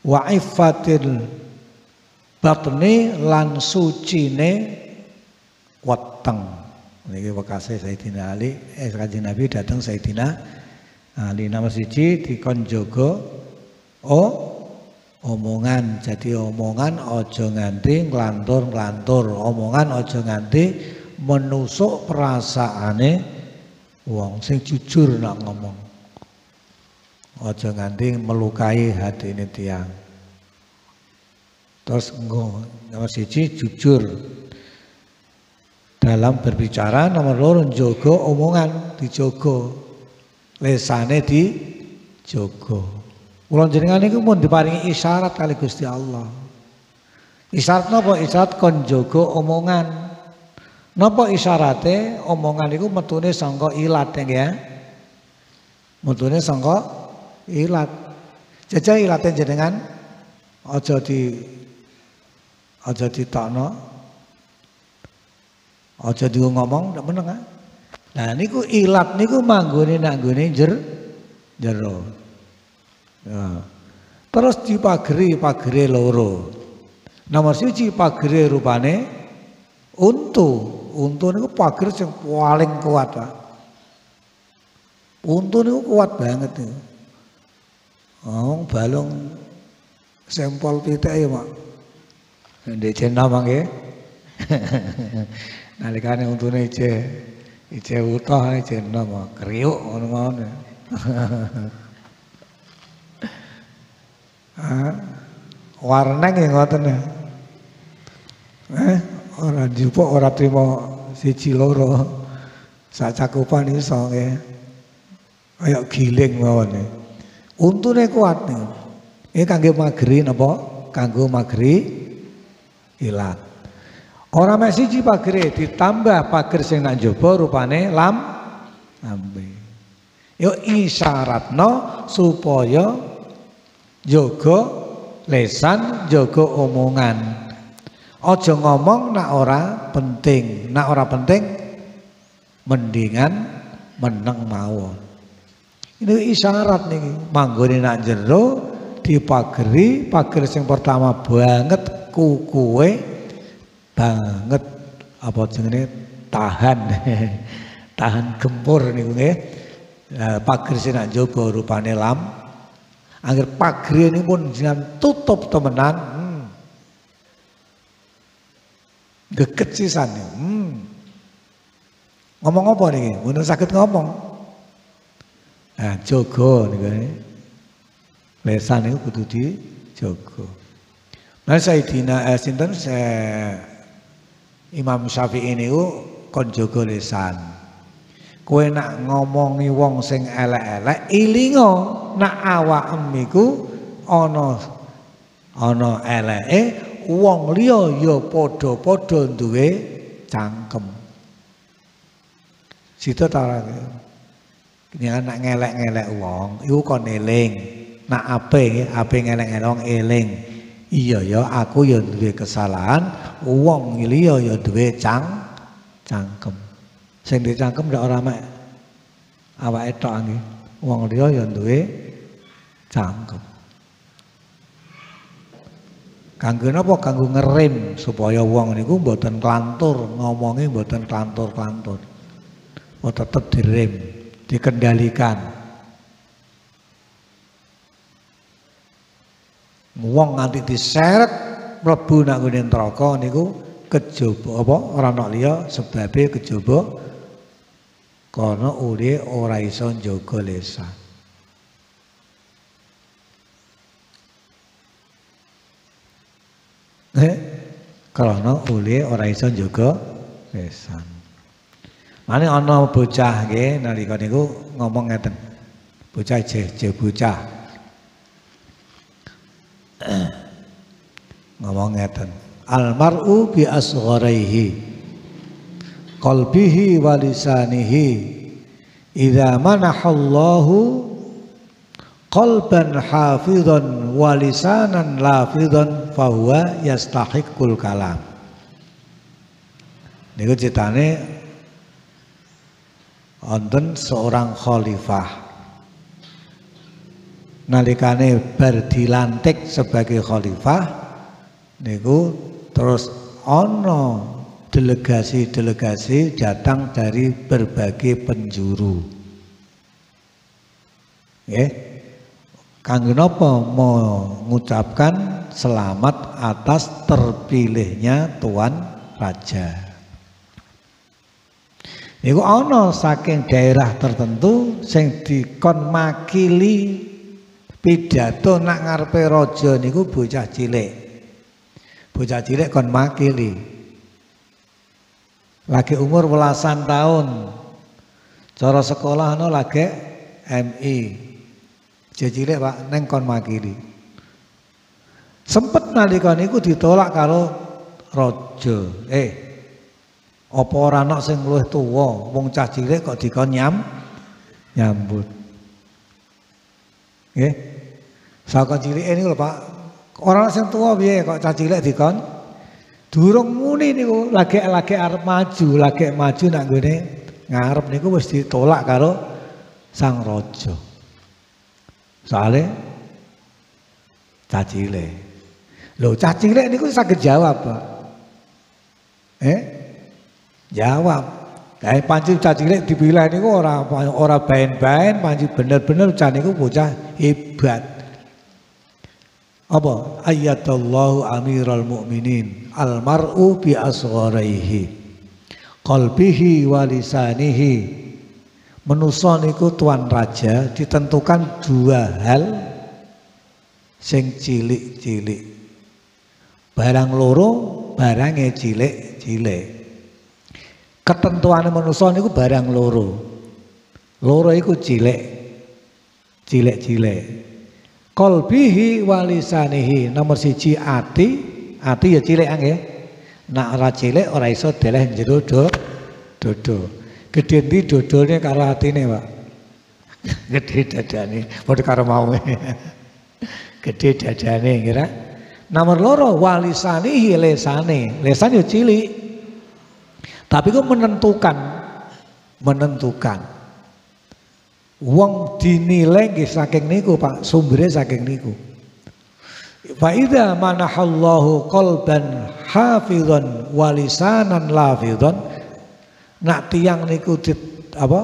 Wa iffatil batni lan sucine weteng. Niki bekase Sayyidina Ali eh kanjeng Nabi datang Sayyidina Ali. Nama siji dikon jaga oh omongan. Jadi omongan ojo nganti nglantur-nglantur. Omongan ojo nganti menusuk perasaane wong sing jujur nak ngomong. Aja nganti melukai hati ini tiang. Terus nomor siji jujur. Dalam berbicara nomor loro jogo omongan dijogo. Lesane di jogo kula jenengan niku pun diparingi isyarat kali Gusti Allah. Isyarat napa? Isyarat kon jogo omongan napa isyarate omongan iku metune sangka ilat ya metune sangka ilat jajal ilate jenengan aja di aja ditokno Aja diu ngomong ndak meneng ah. Nah niku ilat niku manggone nak nggone jer jero. Ya. Terus dipageri pagere loro. Nomor siji pagere rupane untu. Untu niku pager sing paling kuat, Pak. Untu niku kuat banget niku. Oh, balung sampel pitik ya, Pak. Ndek jenama mangke. <laughs> nalikane untune ice ice utuh ice nama kriuk ngono ngono warna nggih ngoten ya. eh ora jupuk ora trimo siji loro. Sak cakupan iso nggih. Kaya giling mawon untune kuat nih ini kangge magri napa? Kanggo magri ilat Orang mek siji pagere ditambah pager sing nak njaba rupane lam lambe. Yo isyaratno supaya jaga lesan, jaga omongan. Aja ngomong nak ora penting, nak ora penting mendingan meneng mawon. Ini isyarat nih, manggone nak jero dipageri, pager sing pertama banget kukuwe banget. Apa jenenge? Tahan. <laughs> Tahan gempur niku nggih. Pager sing nak jaga rupane lam. Angger pager ini pun jangan tutup temenan hmm. Deket sisan hmm. ngomong apa nih mboten sakit ngomong. Nah jaga niku lesan niku kudu dijaga. Nah Sayyidina eh, sinten? Saya Imam Syafi'i niku kon jaga lisan. Kowe nak ngomongi wong sing elek-elek ilinga nak awakem iku ana ana eleke wong liya ya padha-padha duwe cangkem. Sita ta Ini anak ngelek-ngelek wong, iku kon eling. Nak ape, ape ngelek-ngelek wong eling. Iya ya aku ya duwe kesalahan, wong liya ya duwe cang cangkem. Sing dicangkem ndak ora mek awake tok nggih. Wong liya ya duwe cangkem. Kanggo napa? Kanggo ngerem supaya wong niku mboten klantur, ngomongi mboten klantur-klantur. Oh tetep direm, dikendalikan. wong nganti diseret mlebu nang ngene neraka niku kejaba apa ora ana liya sebabe kejaba karena uli ora iso njaga lesan Eh, karena uli ora iso njaga lesan. Mane ana bocah nggih nalika niku ngomong ngeten. Bocah je, je bocah. <clears throat> ngomong ngeten almar'u bi asgharihi qalbihi wa lisanihi idza manahallahu qalban hafidhan wa lisanan lafidhan fahuwa yastahiqqul kalam niku citane wonten seorang khalifah nalikane bar dilantik sebagai khalifah niku terus ono delegasi-delegasi datang dari berbagai penjuru. Ya. Kanggo napa mau mengucapkan selamat atas terpilihnya tuan raja. Niku ana saking daerah tertentu sing dikon makili pidato nak ngarepe raja niku bocah cilik. Bocah cilik kon makili. Lagi umur belasan tahun. Cara sekolah no lagi MI. Cilik Pak neng kon makili. Sempet nalika niku ditolak karo raja. Eh, apa ora ana sing luwih tuwa, wong cah cilik kok dikon nyam nyambut. Nggih. Saka cilik ini lho Pak, Orang sing tua piye kok cah cilik dikon? Durung muni niku lagi lagi arep maju, lagi maju nak gone ngarep niku wis ditolak karo sang raja. Soale cah cilik. Lho cah cilik niku saged jawab, Pak. Eh? Jawab. Kayak panci cah cilik dipilih niku ora ora bain-bain, panci bener-bener cah niku bocah hebat apa ayatallahu amiral mu'minin almar'u bi asgharihi qalbihi wa lisanihi menusa niku tuan raja ditentukan dua hal sing cilik-cilik. Barang loro barangnya cilik-cilik. Ketentuan manusia niku barang loro. Loro iku cilik cilik-cilik. Kolbihi walisanihi nomor siji ati. Ati ya cilik nggih nak ora cilik ora iso deleh jero do dodo gedhe ndi dodone karo atine Pak? Gedhe dadane padha karo mau gedhe dadane kira nomor loro walisanihi lesane. Lesan yo cilik. Tapi kok menentukan? Menentukan. Wong dinilai nggih saking niku Pak, sumbere saking niku. Fa idza manahallahu qalban hafizan wa lisanan lafizan nak tiang niku di, apa?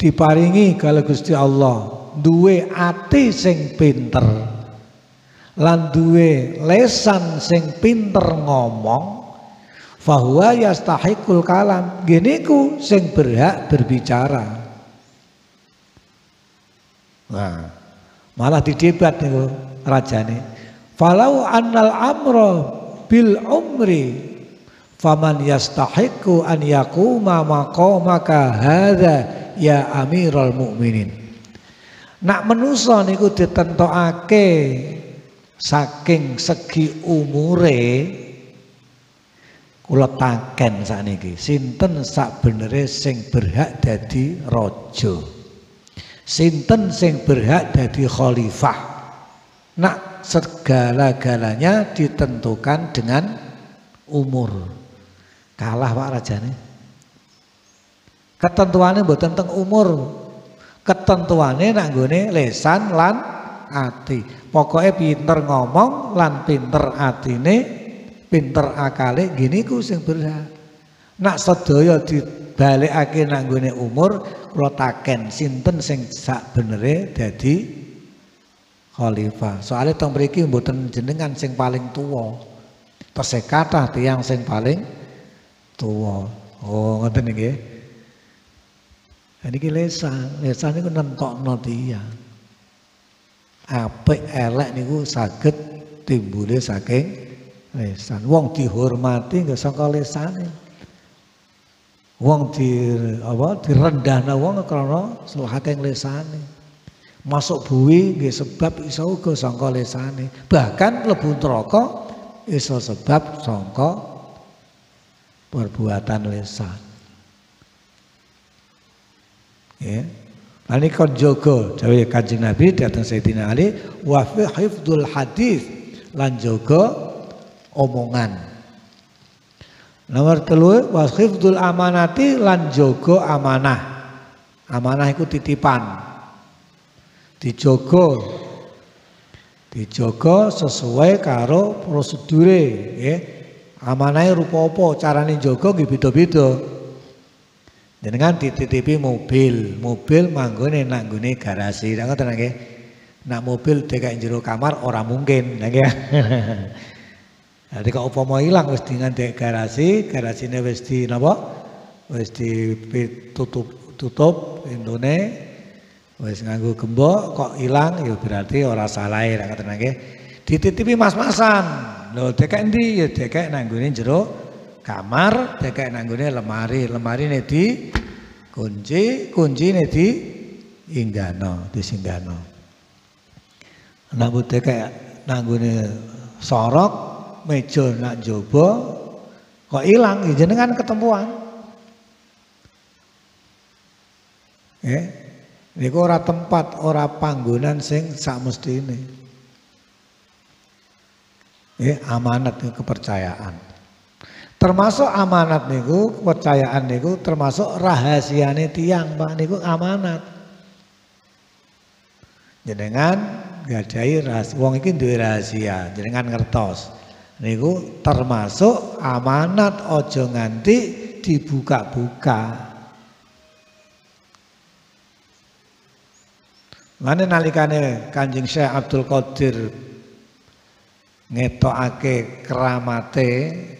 Diparingi kalau Gusti Allah. Duwe ati sing pinter. Lan duwe lesan sing pinter ngomong fahuwa yastahiqul kalam. Gini ku sing berhak berbicara. Nah, malah didebat niku rajane. Falau annal amro bil umri faman yastahiqu an yaquma maqamaka hadza ya amiral mukminin. Nak menusa niku ditentokake saking segi umure kula taken sakniki sinten sak benere sing berhak dadi raja? Sinten sing berhak jadi khalifah? Nak segala-galanya ditentukan dengan umur kalah Pak Rajane ketentuannya buat tentang umur ketentuannya nak gune lesan lan ati pokoknya pinter ngomong lan pinter atine pinter akale gini ku sing berhak nak sedaya dibalikake nak gune umur kula taken sinten sing sak benere dadi khalifah. Soalnya teng mriki mboten jenengan sing paling tuwa. Tesih kathah tiyang sing paling tuwa. Oh, ngoten nggih. Niki lesan, lesan niku nentokno tiyang. Apik elek niku saged timbule saking lesan. Wong dihormati nggak saka lesane. Wong di apa direndahna wong krana saking lesane. Masuk bui nggih sebab iso uga sangka lesane. Bahkan mlebu neraka iso sebab sangka perbuatan lesan. Ya. Lan kon jaga dawuh Kanjeng Nabi datang Sayyidina Ali wa fi hifdzul hadis lan jaga omongan Nomor telu was hifdzul amanati lan jogo amanah. Amanah iku titipan. Dijogo. Dijogo sesuai karo prosedure ya. Amanahe rupa apa, carane jogo nggih beda-beda. Jenengan dititipi mobil, mobil manggone nang nggone garasi. Nang ngoten nggih. Nak mobil dekain jero kamar ora mungkin, nggih. <laughs> Jadi kalau upama hilang wis ngandek garasi, garasine wis di napa? Wis ditutup tutup indone wis nganggo gembok kok hilang ya berarti ora salah ya kata nggih. Dititipi mas-masan. Lho dekek endi? Ya dekek nang gone jero kamar, dekek nang gone lemari. Lemari ne di kunci, kunci ne di inggano, disinggano. Nek dekek nang gone sorok, meja nak jaba kok ilang ya jenengan ketemuan. Ya. Niku ora tempat, ora panggonan sing sak mestine. Ya, amanat itu kepercayaan. Termasuk amanat niku, kepercayaan niku termasuk rahasiane tiang, Pak niku amanat. Jenengan gadai rahasia, wong iki duwe rahasia, jenengan ngertos. Niku termasuk amanat ojo nganti dibuka-buka. Mana nalikane Kanjeng Syekh Abdul Qadir ngetokake keramate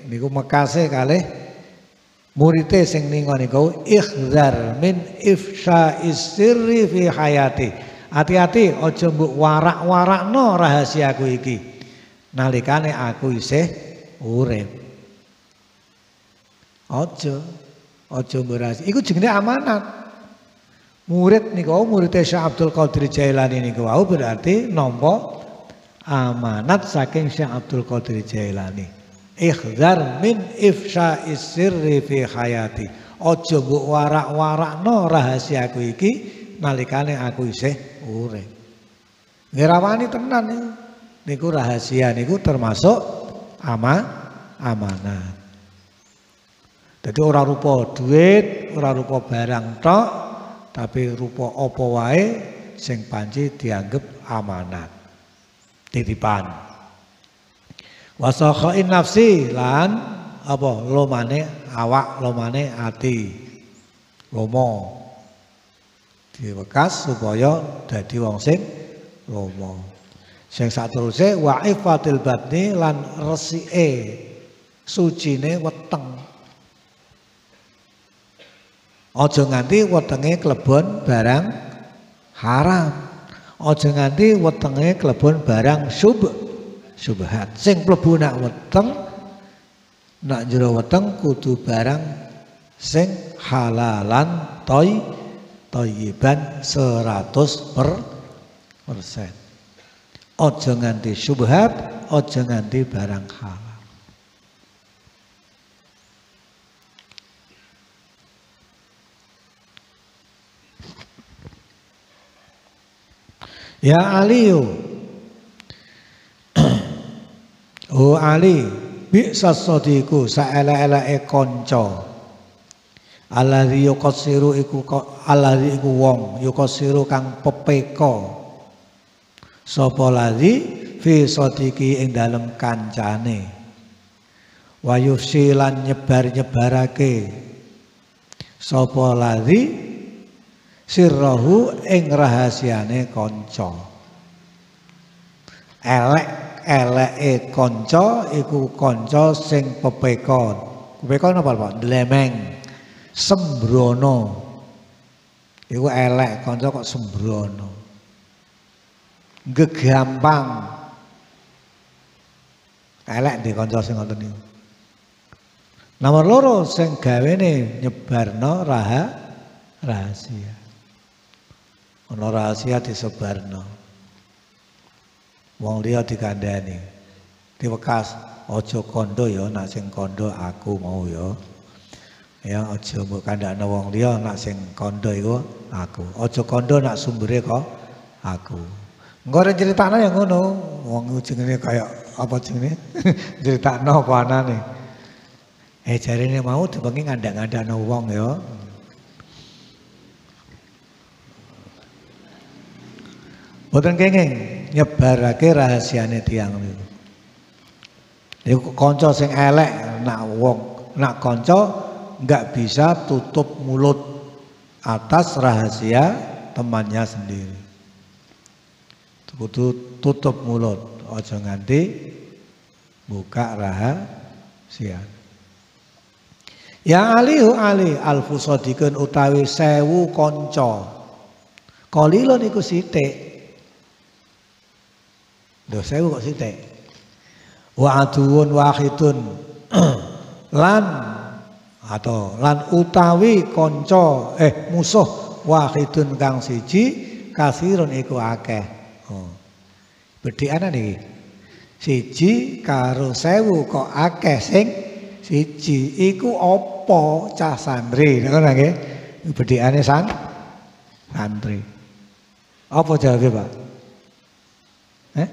niku mekase kalih murite sing ningo niku ikhzar min ifsha sirri fi hayati. Hati-hati aja mbok warak-warakno rahasiaku iki. Nalikane aku isih urip. Aja aja mbok Iku jenenge amanat. Murid niku murid Syekh Abdul Qadir Jailani niku wau berarti nampa amanat saking Syekh Abdul Qadir Jailani. Ikhzar min ifsya'is sirri fi hayati. Aja mbok warak-warakno rahasiaku iki nalikane aku isih urip. Ngirawani tenan niku. Niku rahasia niku termasuk ama amanat. Jadi ora rupa duit, ora rupa barang tok, tapi rupa apa wae sing panci dianggap amanat titipan. Wasakhain nafsi lan apa lomane awak lomane ati. Lomo. Diwekas supaya dadi wong sing lomo. Sing sateruse wa ifatil batni lan resike sucine weteng. Aja nganti wetenge klebon barang haram. Aja nganti wetenge klebon barang sub subhat. Sing mlebu nak weteng nak jero weteng kudu barang sing halalan toy toyiban 100 per persen. Aja nganti subhat, aja nganti barang halal. Ya Ali Oh Ali bisa sadiku saela-elake kanca. Alladzi yuqassiru iku alladzi iku wong yuqassiru kang pepeka. Sapa ladzi fi sadiki ing dalem kancane. Wa lan nyebar-nyebarake. Sapa ladzi sirrahu ing rahasiane kanca. Elek eleke kanca iku kanca sing pepekon pepekon apa Pak? Dlemeng sembrono. Iku elek kanca kok sembrono. Gegampang elek di kanca sing ngoten niku nomor loro sing gawene nyebarno raha rahasia ana rahasia disebarno wong liya dikandani diwekas aja kondo ya nak sing kondo aku mau ya. Ya aja mbok kandhane wong liya nak sing kondo iku aku. Aja kondo nak sumbere kok aku. Engko ora critakno ya ngono wong jenenge kaya apa jenenge? <laughs> Critakno apa anane? Eh jarine mau dibengi ngandak-ngandakno wong ya Boten kenging nyebarake rahasiane tiang niku. Niku kanca sing elek nak wong nak kanca nggak bisa tutup mulut atas rahasia temannya sendiri. Kudu tutup mulut, aja nganti buka rahasia. Ya alihu ali alfusodikun utawi sewu konco. Kolilo niku sithik Sewu kok sithik. wa aduun wahidun lan atau lan utawi konco eh musuh wahidun kang siji kasirun iku akeh. Oh. bedikane niki siji karo sewu kok akeh sing siji iku apa cah santri ngono nggih. Bedikane san santri apa jawabnya Pak? Eh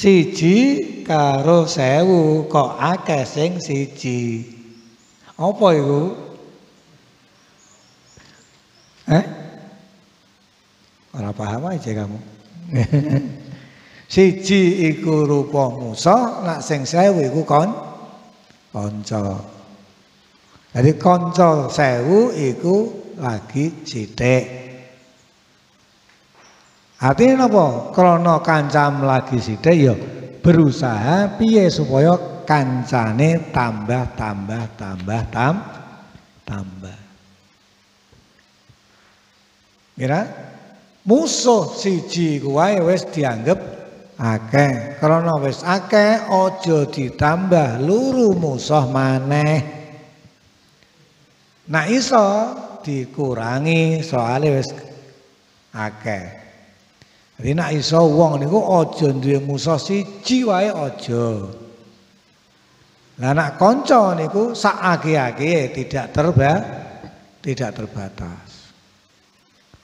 siji karo sewu kok akeh sing siji apa itu eh ora paham aja kamu siji iku rupa Musa nak sing sewu iku kon kanca jadi kanca sewu iku lagi sithik Artinya apa? Krana kancam lagi sithik ya berusaha piye supaya kancane tambah tambah tambah tam tambah. Kira musuh siji kuwi wis dianggap akeh. Krana wis akeh aja ditambah luru musuh maneh. Nah iso dikurangi soalnya wis akeh. Jadi nak iso wong niku aja duwe musuh siji wae aja. Lah nak kanca niku sak ake-ake tidak terba tidak terbatas.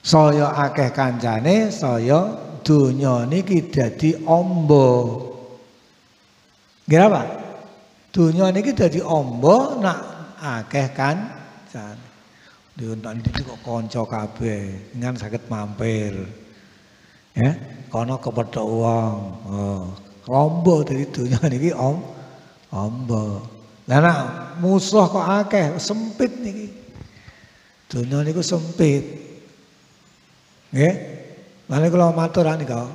Saya akeh kancane, saya donya niki dadi amba. Nggih apa? Donya niki dadi amba nak akeh kancane. Diuntak iki kok kanca kabeh, dengan sakit mampir ya? Kono kepethuk wong. Oh. Rombo dari dunia niki om ombo lah nak musuh kok akeh sempit niki. Dunia niku sempit. Nggih? Lalu kalau matur kau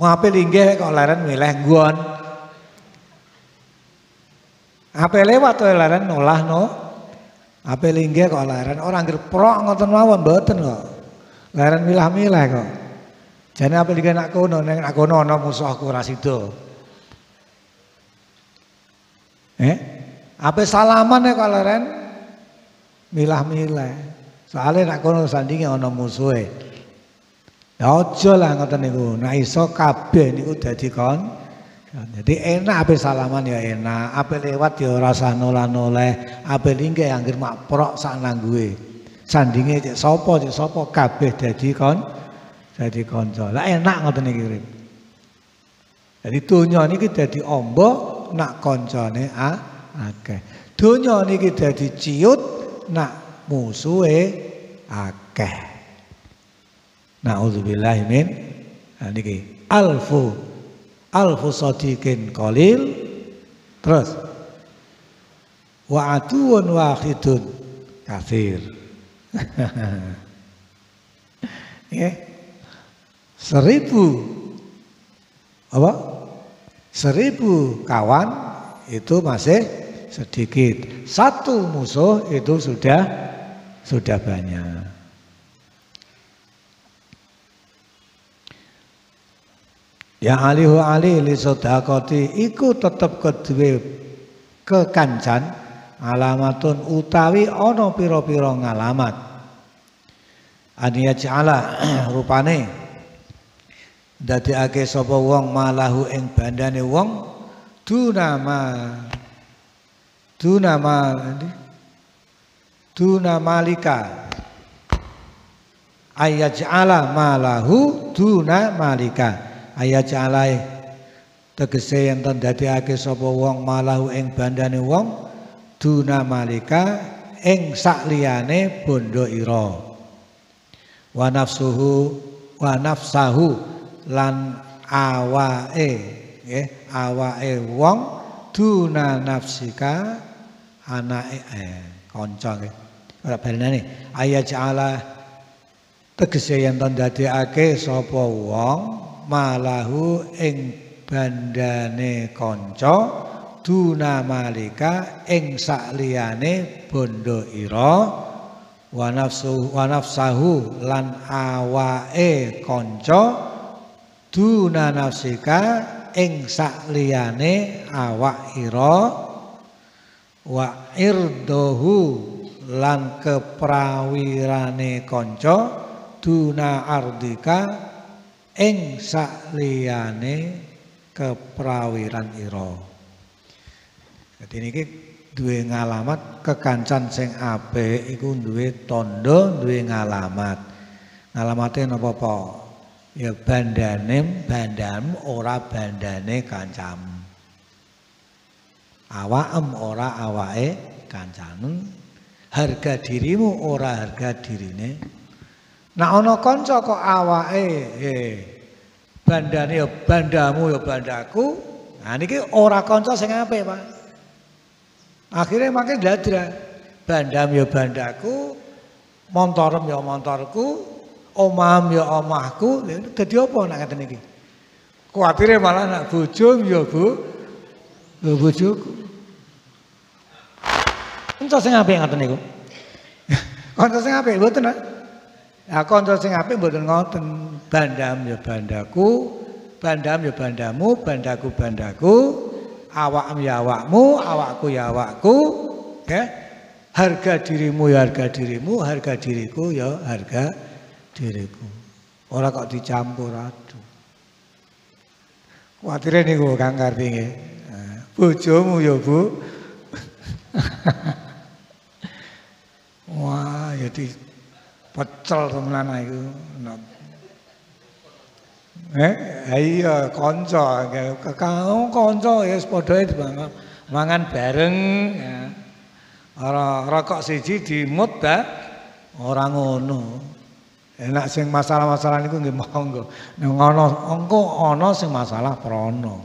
ngapain linggih kok leren milih guon apa lewat tuh leren nolah no. Apa linggih kok leren. Orang gerprok ngoten mawon mboten kok. Leren milah-milah kok Jane apa iki nak kono ning nak kono ana musuhku ora sida. Eh? Apa salaman ya kalau Ren? Milah-milah. Soalnya nak kono sandinge ana musuhe. Ya aja lah ngoten niku. Nek iso kabeh niku dadi kon. Jadi enak apa salaman ya enak, apa lewat ya rasa noleh-noleh, apa linggih anggere mak prok sak nangguwe. Sandinge cek sapa cek sapa kabeh dadi kon jadi konco. Lah enak ngoten niki rip. Jadi donya niki dadi amba nak koncone akeh. Donya niki dadi ciut nak musuhe akeh. Nauzubillahi min nah, niki alfu alfu sadiqin qalil terus wa atuun wahidun kafir. <laughs> yeah seribu. Apa? Seribu kawan itu masih sedikit. Satu musuh itu sudah sudah banyak. Ya alihu ali li sodakoti iku tetep kedue kekancan alamatun utawi ono piro-piro ngalamat. Aniyat ja'ala <clears throat> rupane ndadekake sapa wong malahu ing bandane wong dunama. Dunama dunamalika. Ayaj'ala malahu duna malika ayaj'ala tegese yen ndadekake sapa wong malahu ing bandane wong duna malika ing sakliyane bondo ira wa nafsuhu wa nafsahu lan awake nggih awake wong duna nafsika anake eh kanca nggih. Ora ayat ja'ala tegese yen to ndadekake sapa wong malahu ing bandane kanca duna malika ing sakliyane bondo ira wa nafsu wa nafsahu lan awake kanca duna nafsika ing sakliyane awak ira wa irdohu lan keprawirane kanca duna ardika ing sakliyane keprawiran ira. Jadi niki duwe ngalamat kekancan sing apik iku duwe tondo duwe ngalamat. Ngalamate napa apa ya bandane bandam ora bandane kancam. Awakem ora awake kancanem harga dirimu ora harga dirine. Nah ana kanca kok awake eh bandane ya bandamu ya bandaku nah niki ora kanca sing apik Pak. Akhirnya makin dadra bandam ya bandaku montorem ya montorku omaham ya omahku. Dadi apa nak ngeten iki? Kuwatire malah nak bojo ya Bu. Ya bojoku. Kanca sing apik ngoten niku? <laughs> Kanca sing apik mboten Nah, kanca sing apik mboten ngoten. Bandam ya bandaku bandam ya bandamu bandaku bandaku awakmu ya awakmu awakku ya awakku ya. Harga dirimu ya harga dirimu harga diriku ya harga diriku. Ora kok dicampur aduk. Kuatire niku Kang Kartinge. Bojomu ya, Bu. <laughs> Wah, ya di pecel temenan iku. Eh, iya kanca, kau kanca ya padha dimangan mangan bareng ya. Ora ora kok siji dimut ta ora ngono. Enak sing masalah-masalah niku nggih monggo. Nek ana engko ana sing masalah prana.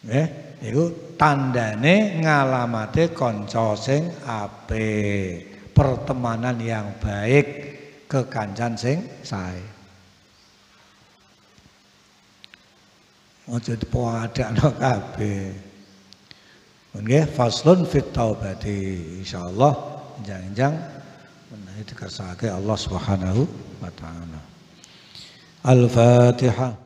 Nggih, iku tandane ngalamate kanca sing apik. Pertemanan yang baik kekancan sing sae. Ojo dipadakno kabeh. Nggih, faslun fit taubati insyaallah jangan-jangan dikersakake Allah Subhanahu wa taala. Al-Fatihah.